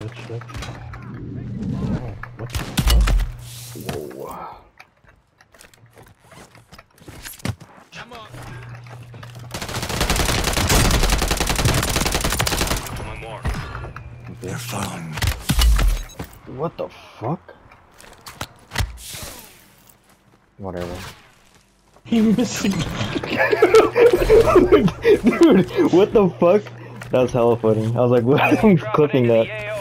Good shit. Oh, what the fuck? Whoa. One more. Okay. following me. What the fuck? Whatever. He missing. Dude, what the fuck? That was hella funny. I was like, what? I'm clipping that.